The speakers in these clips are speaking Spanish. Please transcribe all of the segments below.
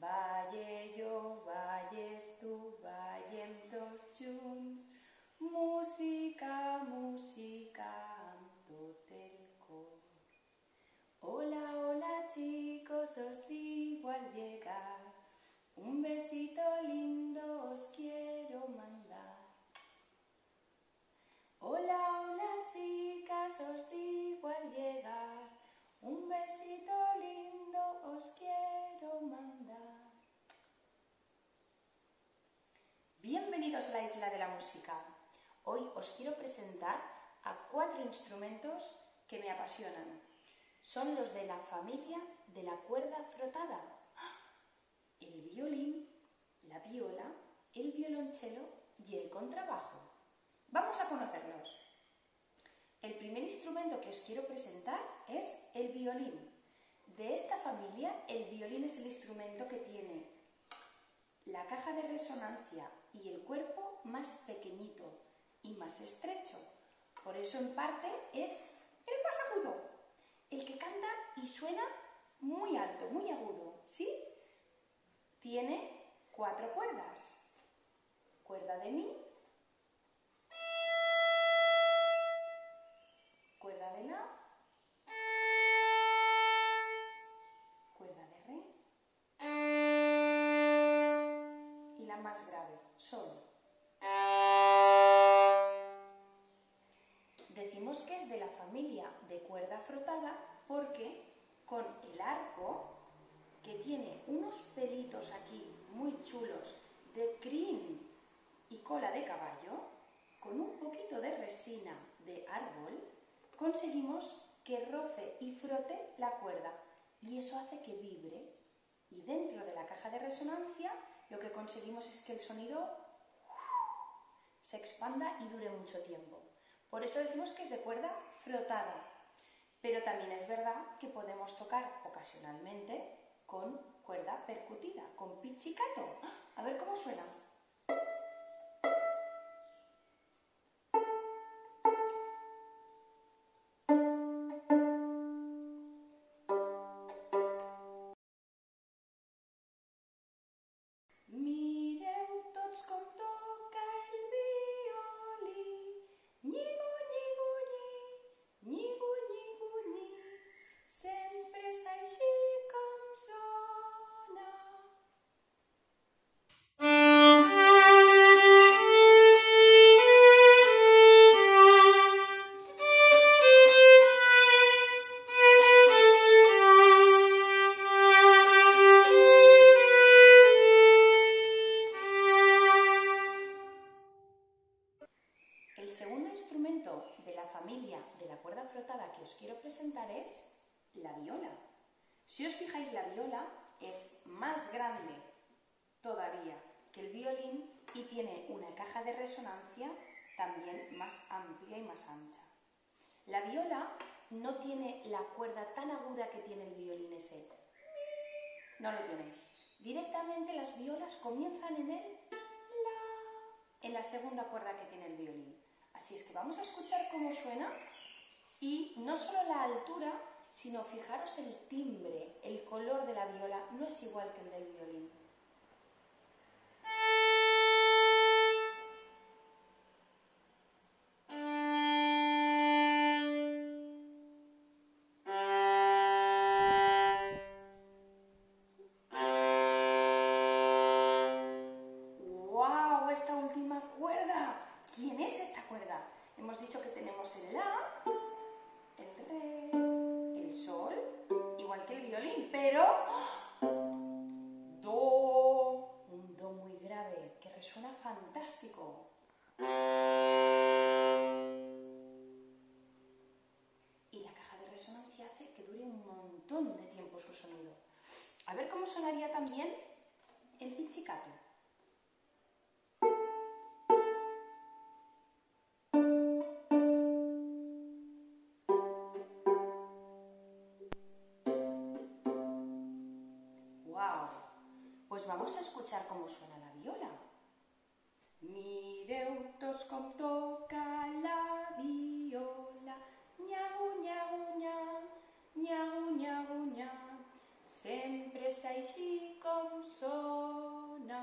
Balle jo, balles tu, ballem tots junts. Música, música, amb tot el. Hola, hola chicos, os digo al llegar. Un besito lindo os quiero mandar. Hola, hola chicas, os digo al llegar. Un besito lindo os quiero mandar. Bienvenidos a la Isla de la Música. Hoy os quiero presentar a cuatro instrumentos que me apasionan. Son los de la familia de la cuerda frotada. El violín, la viola, el violonchelo y el contrabajo. Vamos a conocerlos. El primer instrumento que os quiero presentar es el violín. De esta familia, el violín es el instrumento que tiene la caja de resonancia y el cuerpo más pequeñito y más estrecho. Por eso, en parte, es el más agudo, el que canta y suena muy alto, muy agudo, ¿sí? Tiene cuatro cuerdas. Cuerda de mi, cuerda frotada porque con el arco, que tiene unos pelitos aquí muy chulos de crin y cola de caballo, con un poquito de resina de árbol, conseguimos que roce y frote la cuerda. Y eso hace que vibre. Y dentro de la caja de resonancia lo que conseguimos es que el sonido se expanda y dure mucho tiempo. Por eso decimos que es de cuerda frotada, pero también es verdad que podemos tocar ocasionalmente con cuerda percutida, con pizzicato. A ver cómo suena. Segundo instrumento de la familia de la cuerda frotada que os quiero presentar es la viola. Si os fijáis, la viola es más grande todavía que el violín y tiene una caja de resonancia también más amplia y más ancha. La viola no tiene la cuerda tan aguda que tiene el violín ese. No lo tiene. Directamente las violas comienzan en el la, en la segunda cuerda que tiene el violín. Así es que vamos a escuchar cómo suena y no solo la altura, sino fijaros el timbre, el color de la viola no es igual que el del violín. Do, un Do muy grave que resuena fantástico. Y la caja de resonancia hace que dure un montón de tiempo su sonido. A ver cómo sonaría también el pizzicato. Vamos a escuchar cómo suena la viola. Mireu tots com toca la viola, nyau, nyau, nyau, nyau, nyau, nyau. Sempre és així com sona.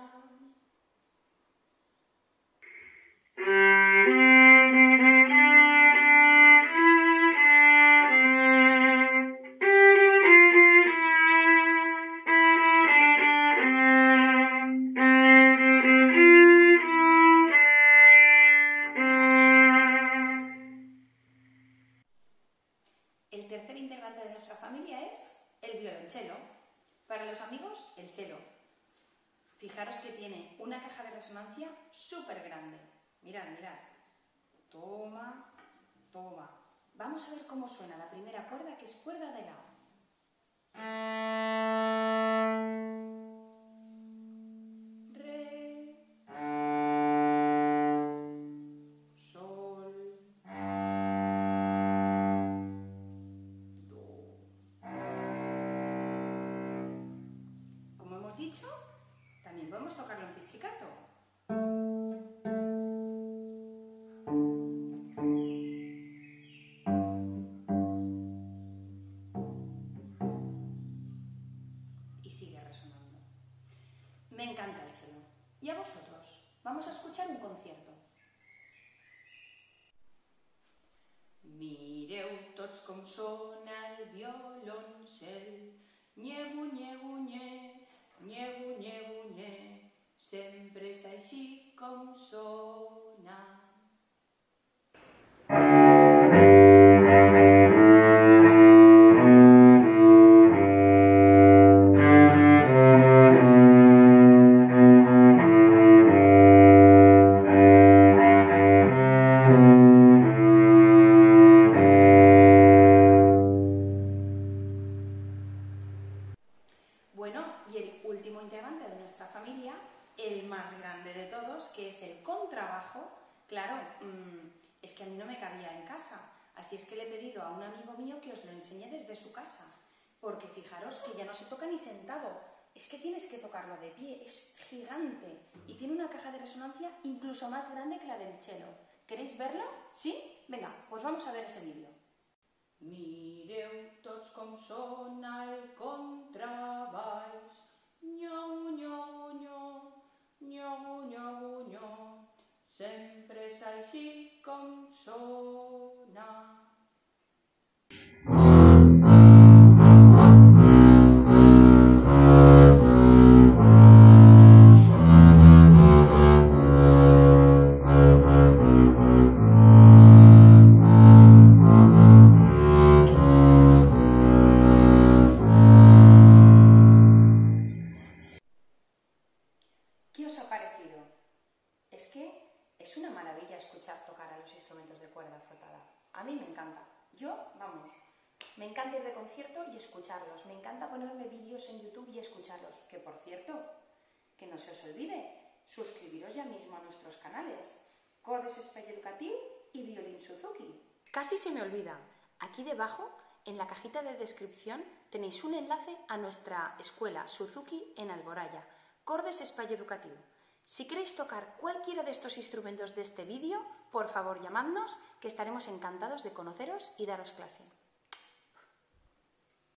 Fijaros que tiene una caja de resonancia súper grande. Mirad, mirad. Toma, toma. Vamos a ver cómo suena la primera cuerda, que es cuerda de la. Dicho, también podemos tocarlo en pizzicato. Y sigue resonando. Me encanta el cello. ¿Y a vosotros? Vamos a escuchar un concierto. Mireu tots com sona el violoncel, nyego, nyego, nye, Nieu, nieu, nie, sempre sai si com sona. Familia, el más grande de todos, que es el contrabajo, claro, mm, es que a mí no me cabía en casa, así es que le he pedido a un amigo mío que os lo enseñe desde su casa, porque fijaros que ya no se toca ni sentado, es que tienes que tocarlo de pie, es gigante y tiene una caja de resonancia incluso más grande que la del cello. ¿Queréis verlo? ¿Sí? Venga, pues vamos a ver ese vídeo. Mireu tots com sona el contrabaix. Ñou, ñou, ñou, ñou, ñou, ñou, sempre sai si com sona. Yo, vamos, me encanta ir de concierto y escucharlos. Me encanta ponerme vídeos en YouTube y escucharlos. Que por cierto, que no se os olvide, suscribiros ya mismo a nuestros canales. Cordes Espai Educatiu y Violín Suzuki. Casi se me olvida. Aquí debajo, en la cajita de descripción, tenéis un enlace a nuestra escuela Suzuki en Alboraya. Cordes Espai Educatiu. Si queréis tocar cualquiera de estos instrumentos de este vídeo, por favor llamadnos, que estaremos encantados de conoceros y daros clase.